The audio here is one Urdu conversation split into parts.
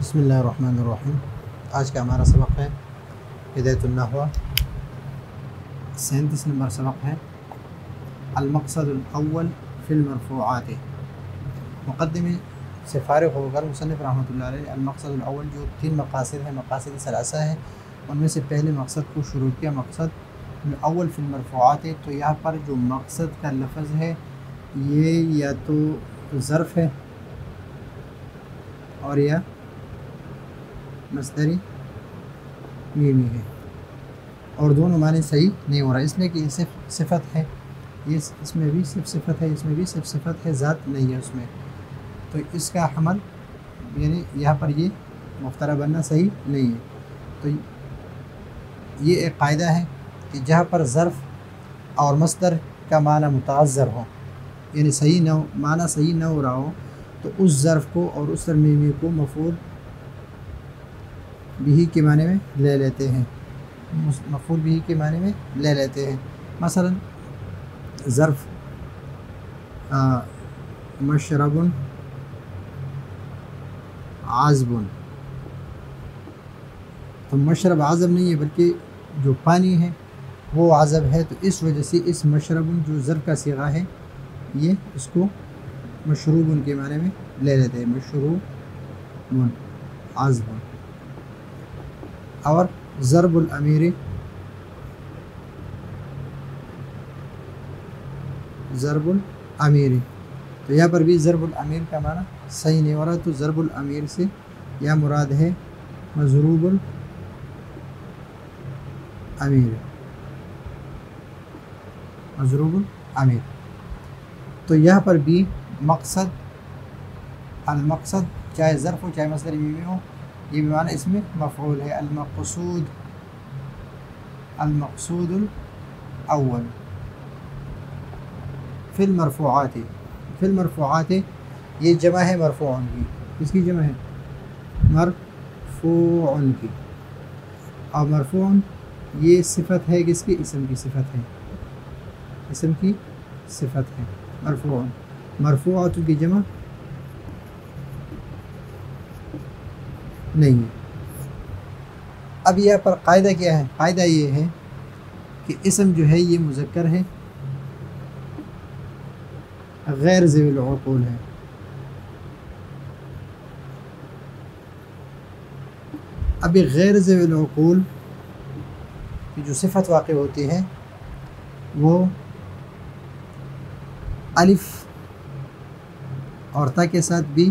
بسم اللہ الرحمن الرحیم۔ آج کا ہمارا سبق ہے ہدایت النحو سینتیس نمبر سبق ہے۔ المقصد الاول فی المرفوعات۔ مقدمے سے فارغ ہو کر مصنف رحمۃ اللہ علیہ المقصد الاول جو تین مقاصد ہیں، مقاصد ثلاثہ ہے ان میں سے پہلے مقصد کو شروع کیا، مقصد اول فی المرفوعات۔ تو یہاں پر جو مقصد کا لفظ ہے، یہ یا تو ظرف ہے اور یا مصدری میمی ہے۔ اور دونوں معنی صحیح نہیں ہو رہا، اس لیے کہ یہ صرف صفت ہے۔ یہ اس میں بھی صرف صفت ہے، اس میں بھی صرف صفت ہے، ذات نہیں ہے اس میں۔ تو اس کا حمل یعنی یہاں پر یہ مفترہ بننا صحیح نہیں ہے۔ تو یہ ایک قاعدہ ہے کہ جہاں پر ظرف اور مصدر کا معنی متاثر ہو یعنی صحیح نہ ہو، معنی صحیح نہ ہو رہا ہو، تو اس ظرف کو اور اس ترمیمی کو مفول بھی کے معنی میں لے لیتے ہیں۔ مفول بھی کے معنی میں لے لیتے ہیں۔ مثلا ظرف مشرب، عازب۔ تو مشرب عازب نہیں ہے، بلکہ جو پانی ہے، وہ عازب ہے۔ تو اس وجہ سے اس مشرب جو ضرب کا سیغہ ہے، یہ اس کو مشروب ان کے معنی میں لے لیتے ہیں۔ مشروب، عازب۔ اور ضرب الامیر ضرب الامیر تو یہاں پر بھی ضرب الامیر کا معنی صحیح نہیں ہو رہا تو ضرب الامیر سے یا مراد ہے مضروب الامیر مضروب الامیر تو یہاں پر بھی مقصد، المقصد چاہے ظرف ہو، چاہے مصدر میمی ہو یہ بھی معنی اس میں مفعول ہے، المقصود المقصود الاول۔ فی المرفوعات فی المرفوعات یہ جمع ہے مرفوع کی۔ کس کی جمع ہے؟ مرفوع کی۔ اور مرفوع یہ صفت ہے کس کی؟ اسم کی صفت ہے۔ اسم کی صفت ہے مرفوع مرفوعات کی جمع نہیں۔ اب یہاں پر قاعدہ کیا ہے؟ قاعدہ یہ ہے کہ اسم جو ہے یہ مذکر ہے۔ غیر ذوی العقول ہے۔ ابھی غیر ذوی العقول کی جو صفت واقع ہوتی ہے وہ الف اور تا کے ساتھ بھی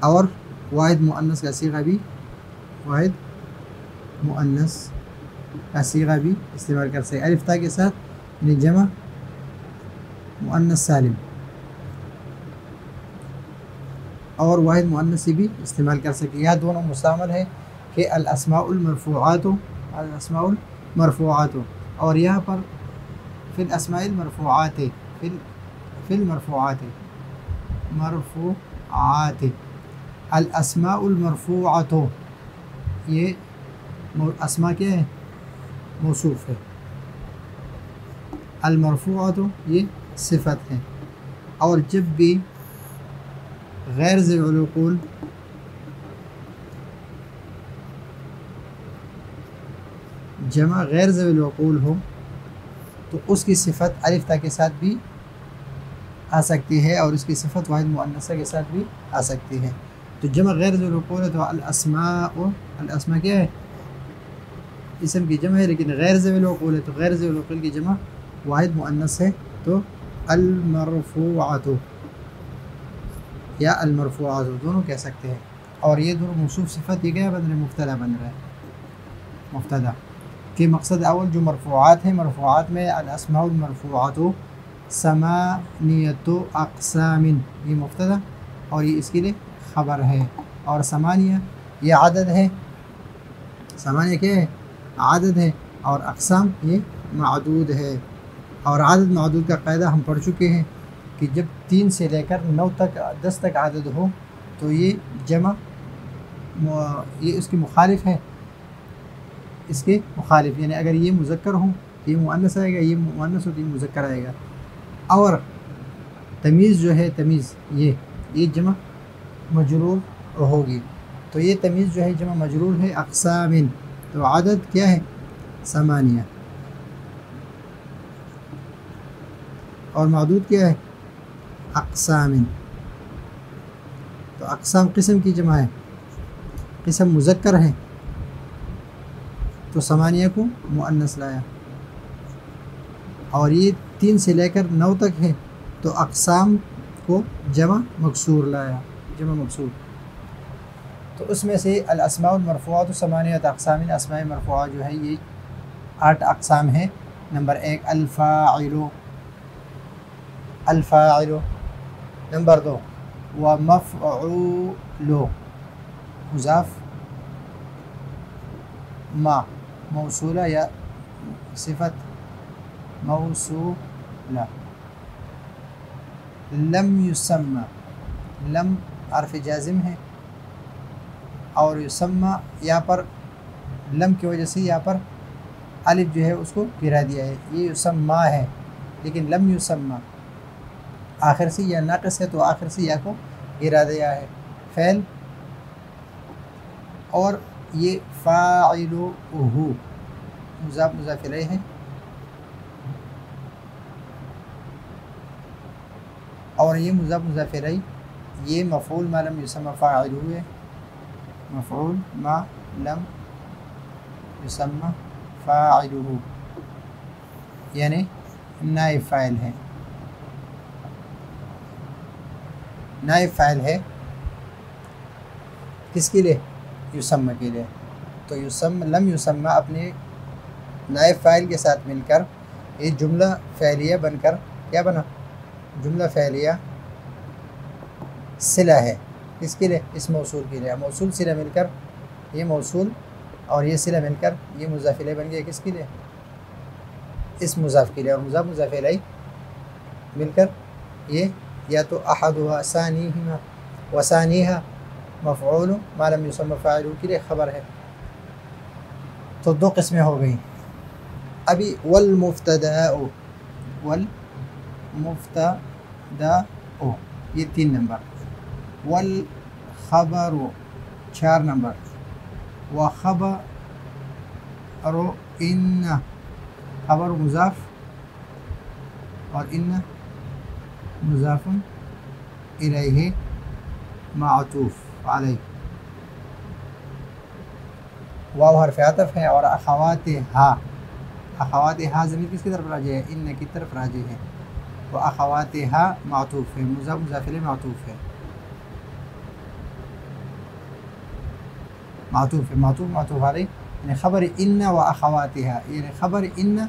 اور واحد مؤنث كصيغه بي واحد مؤنث كصيغه بي استعمال كرسي ألف تاج اسات من الجمع. مؤنث سالم. اور واحد مؤنث بھی استعمال کر سکے. یہ دونوں مستعمل ہیں کہ الاسماء المرفوعات الاسماء المرفوعات. اور یہاں پر فی الاسماء المرفوعات في المرفوعات. مرفوعات. فی المرفوعات مرفوعات الاسماء المرفوعات یہ اسماء کیا ہے؟ موصوف ہے. المرفوعات یہ صفت ہے. اور جب بھی غیر ذوی العقول جمع غیر ذوی العقول ہو، تو اس کی صفت الفتا کے ساتھ بھی آ سکتی ہے اور اس کی صفت واحد معنثہ کے ساتھ بھی آ سکتی ہے۔ تو جمع غیر ذوی العقول ہے تو الاسماء الاسماء کیا ہے اسم کی جمع ہے لیکن غیر ذوی العقول ہے تو غیر ذوی العقول کی جمع واحد معنث ہے تو المرفوعات یا المرفوعات دونوں کہہ سکتے ہیں اور یہ دونوں موصوف صفت، یہ کیا بن رہے مفتدا بن رہا ہے. مفتدا کہ مقصد اول جو مرفوعات ہیں، مرفوعات میں الاسماء المرفوعات ثمانیت اقسام. یہ مفتدا اور یہ اس کے لیے خبر ہے اور ثمانیہ یہ عدد ہے۔ ثمانیہ کیا ہے؟ عدد ہے اور اقسام یہ معدود ہے۔ اور عدد معدود کا قاعدہ ہم پڑھ چکے ہیں کہ جب تین سے لے کر نو تک، دس تک عدد ہو تو یہ جمع یہ اس کی مخالف ہے۔ اس کے مخالف یعنی اگر یہ مذکر ہوں یہ معنس آئے گا، یہ معنس ہو تو یہ مذکر آئے گا۔ اور تمیز جو ہے، تمیز یہ یہ جمع مجرور ہوگی۔ تو یہ تمیز جو ہے جمع مجرور ہے اقسام تو عدد کیا ہے؟ سمانیہ اور معدود کیا ہے؟ اقسام تو اقسام قسم کی جمع ہے۔ قسم مذکر ہے۔ تو سمانیہ کو معنس لایا۔ اور یہ تین سے لے کر نو تک ہے۔ تو اقسام کو جمع مقصور لایا۔ جمع مقصور تو اس میں سے الاسماء المرفوعات و اقسام اسماء مرفوعات جو ہے یہ آٹھ اقسام ہیں۔ نمبر ایک الفاعل الفاعل نمبر دو و مفعول مضاف۔ ما، موصولہ یا صفت۔ موصولہ۔ لم یسمى لم عرف جازم ہے اور یسمى یہاں پر لم کی وجہ سے یہاں پر الف جو ہے اس کو گرا دیا ہے۔ یہ یسمى ہے، لیکن لم یسمى آخر سے یا ناقص ہے تو آخر سے یا کو گرا دیا ہے۔ فعل اور یہ فاعل ہو مضاف مضاف علیہ ہے اور یہ مضاف مضاف علیہ یہ مفعول ما لم یسمى فاعل ہے مفعول ما لم یسمى فاعل یعنی نائب فاعل ہے. نائب فائل ہے کس کے لیے؟ یوسم کے لیے. تو یوسم لم یوسمہ اپنے نائب فائل کے ساتھ مل کر یہ جملہ فعلیہ بن کر کیا بنا؟ جملہ فعلیہ صلہ ہے کس کے لیے اس موصول کے لیے موصول صلہ مل کر یہ موصول اور یہ صلہ مل کر یہ مضافلہ بن گیا کس کے لیے اس مضاف کے لیے اور مضاف مضافلہ مل کر یہ یا تو احد ہوا ثانی و ثانیہ مفعول معلوم یوسم فاعل کے لیے خبر ہے تو دو قسمیں ہو گئیں ابھی والمفتداء والمفتداء یہ تین نمبر والخبر چار نمبر. وخبر ان، خبر مضاف، اور ان مضاف الیہ معطوف علیہ. واو حرف عطف ہے اور اخوات ہا. اخوات ہا زمین کس کی طرف راجع ہے؟ ان کی طرف راجع ہے. وہ اخوات ہا معطوف ہے، مضاف مضاف معطوف ہے. معطوف معطوف معطوف عليه يعني خبر إن وأخواتها يعني خبر إن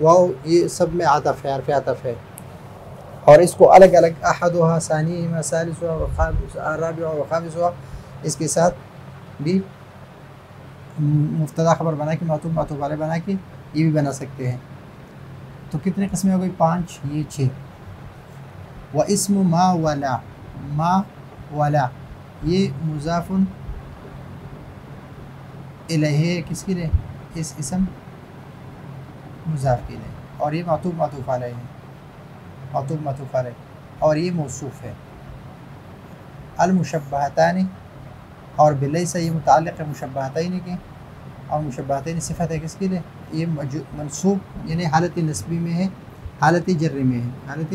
واؤ یہ سب میں عطف ہے عرف عطف ہے۔ اور اس کو الگ الگ احد ہوا ثانی ثالث ہوا رابع ہوا خامس ہوا اس کے ساتھ بھی مفتدا خبر بنا کے معطوب معطوب والے بنا کے یہ بھی بنا سکتے ہیں۔ تو کتنے قسمیں ہو گئی؟ پانچ، یہ چھ۔ و اسم ما ولا ما ولا، یہ مضاف الہ کس کے لیے؟ اس اسم مضاف کے اور یہ معطوب معطوف علیہ ہے معطوب معطوف علیہ۔ اور یہ موصوف ہے المشبہتانی اور بلئی سے یہ متعلق ہے مشبہتین کے۔ اور مشبہتین صفت ہے کس کے لیے؟ یہ منصوب یعنی حالت نصبی میں ہے، حالت جری میں ہے۔ حالت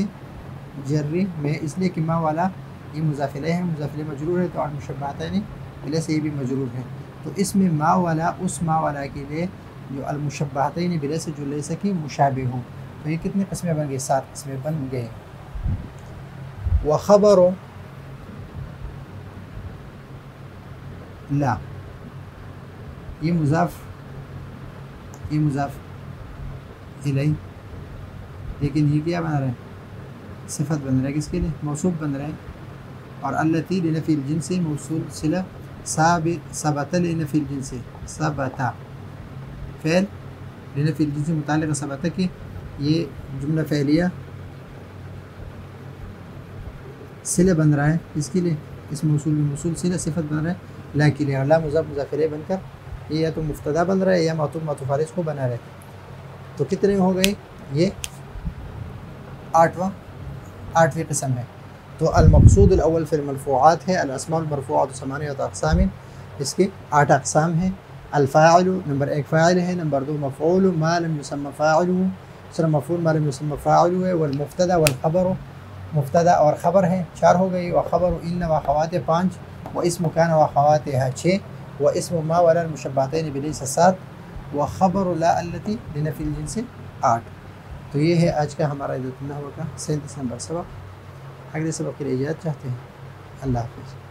جری میں، اس لیے کہ ماں والا یہ مضافلہ ہے مضافل مجرور ہے، تو اور مشبہتین بلے سے یہ بھی مجرور ہے۔ تو اس میں ماں والا، اس ماں والا کے لیے جو المشبہتین بلیس جو لے سکی مشابہ ہوں تو یہ کتنے قسمیں بن گئے سات قسمیں بن گئے وخبر لا. یہ مضاف یہ مضاف الی لیکن یہ کیا بن رہا ہے صفت بن رہا ہے کس کے لیے موصوب بن رہا ہے اور اللہ تی لنفی الجنس موصول صلہ ثابت ثبت لنفی الجنس. ثبت الجن سے فعل الجنس سے متعلق ثبت ہے کہ یہ جملہ فعلیہ سلے بن رہا ہے۔ اس کے لیے اس موصول میں موصول سلے صفت بن رہا ہے۔ لا کے لیے اللہ مضاف مظافر بن کر یہ یا تو مفتدا بن رہا ہے یا معطوف معطوف فارس کو بنا رہے تو کتنے ہو گئے؟ یہ آٹھواں آٹھویں قسم ہے۔ تو المقصود الاول فی المرفوعات ہے، الاسماء المرفوعات ثمانیت اقسام۔ اس کے آٹھ اقسام ہیں۔ الفاعل نمبر ایک فاعل ہے نمبر دو مفعول ما لم يسمى فاعله سر مفعول ما لم يسمى فاعله ہے والمفتدا والخبر مفتدا اور خبر ہے چار ہو گئی وخبر ان و خوات پانچ و اسم کان و خوات ہے چھ و اسم ما ولا المشباتین بلیس سات و خبر لا التی لنفی الجنس آٹھ۔ تو یہ ہے آج کا ہمارا عید النحو کا سینتیس نمبر سبق۔ اگلے سبق کے لیے اجازت چاہتے ہیں۔ اللہ حافظ۔